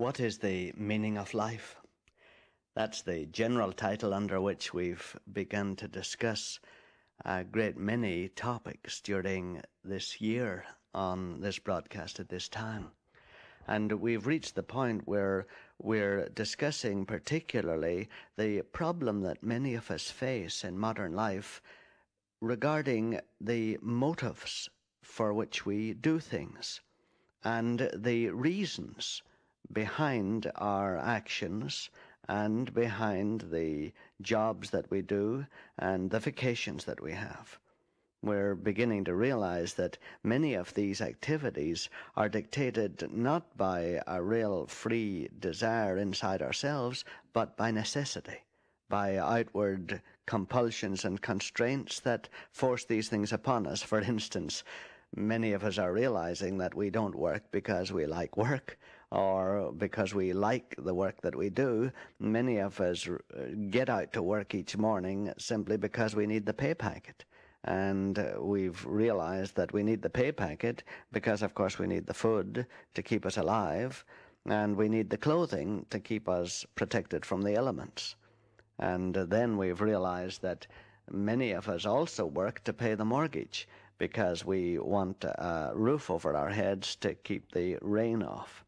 What is the meaning of life? That's the general title under which we've begun to discuss a great many topics during this year on this broadcast at this time. And we've reached the point where we're discussing particularly the problem that many of us face in modern life regarding the motives for which we do things and the reasons behind our actions and behind the jobs that we do and the vacations that we have. We're beginning to realize that many of these activities are dictated not by a real free desire inside ourselves, but by necessity, by outward compulsions and constraints that force these things upon us. For instance, many of us are realizing that we don't work because we like work or because we like the work that we do. Many of us uh, get out to work each morning simply because we need the pay packet. And uh, we've realized that we need the pay packet because, of course, we need the food to keep us alive, and we need the clothing to keep us protected from the elements. And uh, then we've realized that many of us also work to pay the mortgage because we want a roof over our heads to keep the rain off.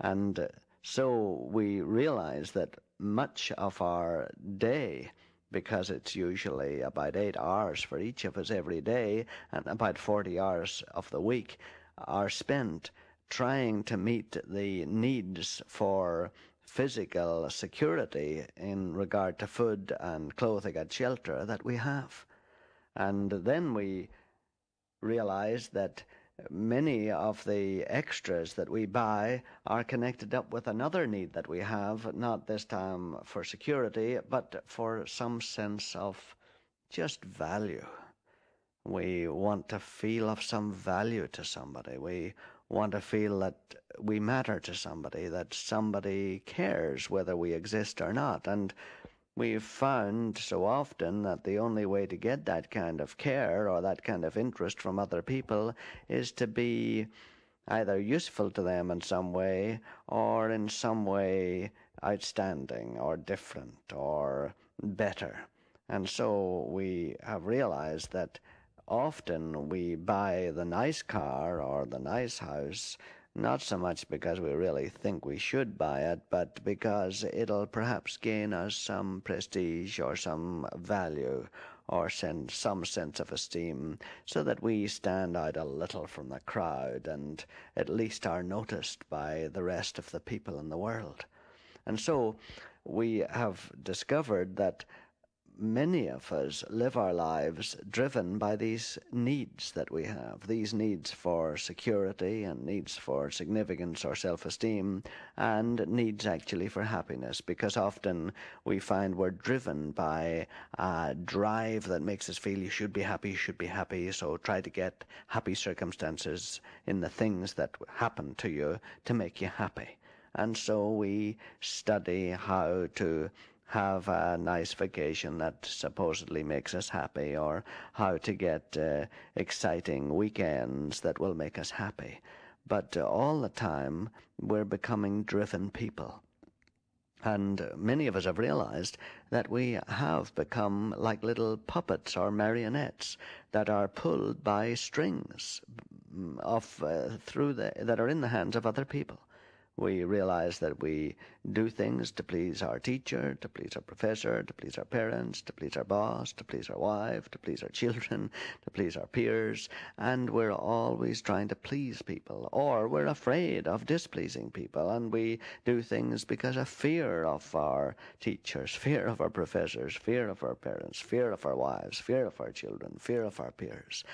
And so we realize that much of our day, because it's usually about eight hours for each of us every day, and about 40 hours of the week, are spent trying to meet the needs for physical security in regard to food and clothing and shelter that we have. And then we realize that many of the extras that we buy are connected up with another need that we have, not this time for security, but for some sense of just value. We want to feel of some value to somebody. We want to feel that we matter to somebody, that somebody cares whether we exist or not. And We've found so often that the only way to get that kind of care or that kind of interest from other people is to be either useful to them in some way or in some way outstanding or different or better. And so we have realized that often we buy the nice car or the nice house not so much because we really think we should buy it, but because it'll perhaps gain us some prestige or some value or send some sense of esteem so that we stand out a little from the crowd and at least are noticed by the rest of the people in the world. And so we have discovered that many of us live our lives driven by these needs that we have, these needs for security and needs for significance or self-esteem and needs actually for happiness because often we find we're driven by a drive that makes us feel you should be happy, you should be happy, so try to get happy circumstances in the things that happen to you to make you happy. And so we study how to have a nice vacation that supposedly makes us happy, or how to get uh, exciting weekends that will make us happy. But uh, all the time, we're becoming driven people. And many of us have realized that we have become like little puppets or marionettes that are pulled by strings mm, of uh, through the that are in the hands of other people. We realize that we do things to please our teacher, to please our professor, to please our parents, to please our boss, to please our wife, to please our children, to please our peers, and we're always trying to please people, or we're afraid of displeasing people, and we do things because of fear of our teachers, fear of our professors, fear of our parents, fear of our wives, fear of our children, fear of our peers.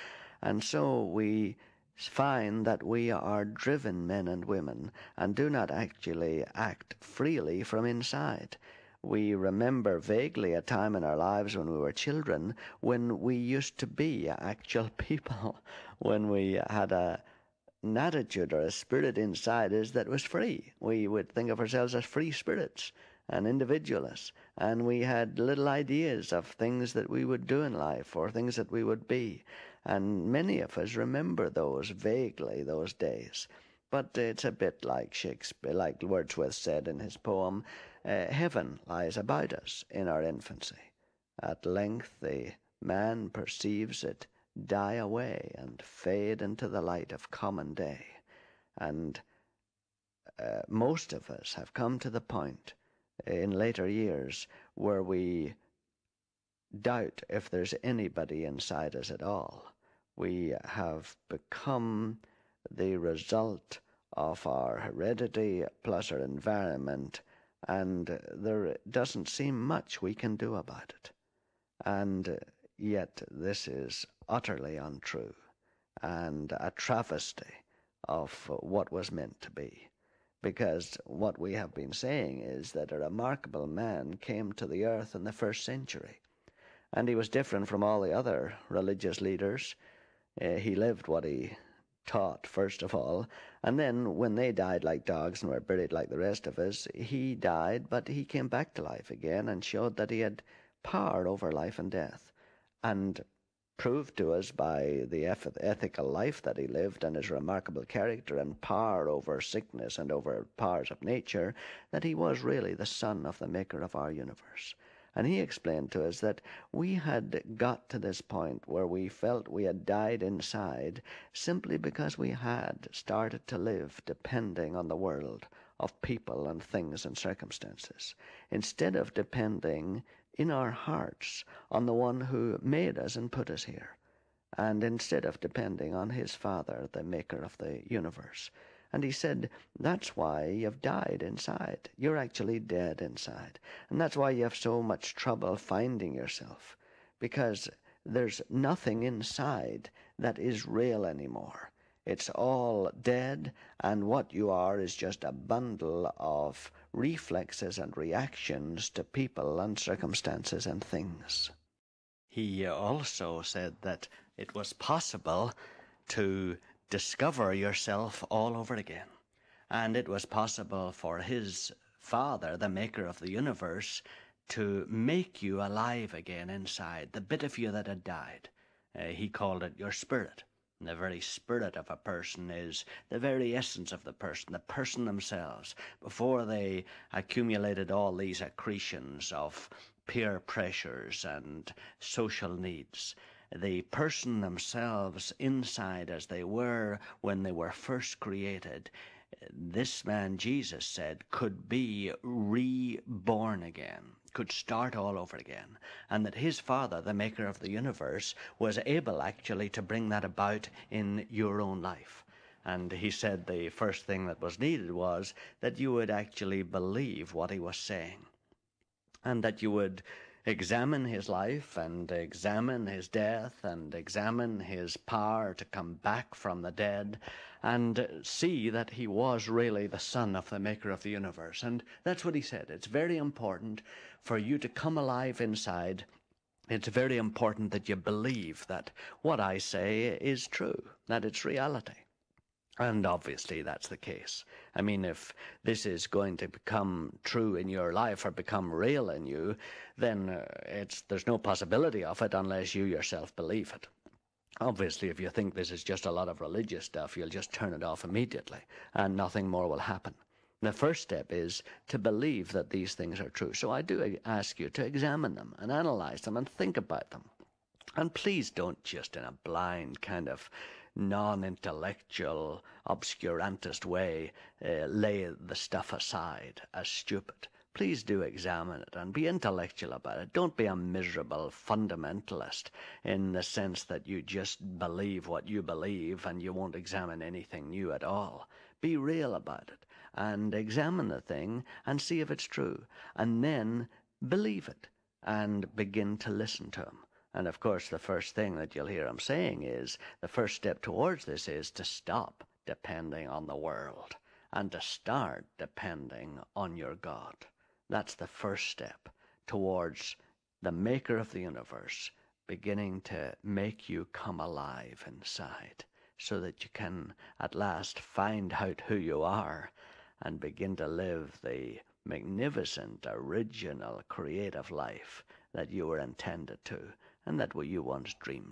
And so we find that we are driven men and women and do not actually act freely from inside. We remember vaguely a time in our lives when we were children when we used to be actual people, when we had a, an attitude or a spirit inside us that was free. We would think of ourselves as free spirits and individualists, and we had little ideas of things that we would do in life or things that we would be. And many of us remember those vaguely, those days. But it's a bit like Shakespeare, like Wordsworth said in his poem, uh, Heaven lies about us in our infancy. At length the man perceives it die away and fade into the light of common day. And uh, most of us have come to the point in later years where we doubt if there's anybody inside us at all. We have become the result of our heredity plus our environment, and there doesn't seem much we can do about it. And yet, this is utterly untrue and a travesty of what was meant to be. Because what we have been saying is that a remarkable man came to the earth in the first century, and he was different from all the other religious leaders. Uh, he lived what he taught, first of all, and then when they died like dogs and were buried like the rest of us, he died, but he came back to life again and showed that he had power over life and death. And proved to us by the ethical life that he lived and his remarkable character and power over sickness and over powers of nature that he was really the son of the maker of our universe. And he explained to us that we had got to this point where we felt we had died inside simply because we had started to live depending on the world of people and things and circumstances, instead of depending in our hearts on the one who made us and put us here, and instead of depending on his Father, the maker of the universe. And he said, That's why you've died inside. You're actually dead inside. And that's why you have so much trouble finding yourself, because there's nothing inside that is real anymore. It's all dead, and what you are is just a bundle of reflexes and reactions to people and circumstances and things. He also said that it was possible to discover yourself all over again. And it was possible for his Father, the maker of the universe, to make you alive again inside, the bit of you that had died. Uh, he called it your spirit. The very spirit of a person is the very essence of the person, the person themselves, before they accumulated all these accretions of peer pressures and social needs. The person themselves, inside as they were when they were first created, this man Jesus said could be reborn again could start all over again, and that his Father, the maker of the universe, was able actually to bring that about in your own life. And he said the first thing that was needed was that you would actually believe what he was saying, and that you would examine his life and examine his death and examine his power to come back from the dead and see that he was really the son of the maker of the universe. And that's what he said. It's very important for you to come alive inside. It's very important that you believe that what I say is true, that it's reality. And obviously that's the case. I mean, if this is going to become true in your life or become real in you, then uh, it's there's no possibility of it unless you yourself believe it. Obviously, if you think this is just a lot of religious stuff, you'll just turn it off immediately and nothing more will happen. The first step is to believe that these things are true. So I do ask you to examine them and analyze them and think about them. And please don't just in a blind kind of non-intellectual, obscurantist way uh, lay the stuff aside as stupid. Please do examine it and be intellectual about it. Don't be a miserable fundamentalist in the sense that you just believe what you believe and you won't examine anything new at all. Be real about it and examine the thing and see if it's true. And then believe it and begin to listen to him. And of course, the first thing that you'll hear him saying is the first step towards this is to stop depending on the world and to start depending on your God. That's the first step towards the maker of the universe beginning to make you come alive inside so that you can at last find out who you are and begin to live the magnificent, original, creative life that you were intended to and that what you once dreamed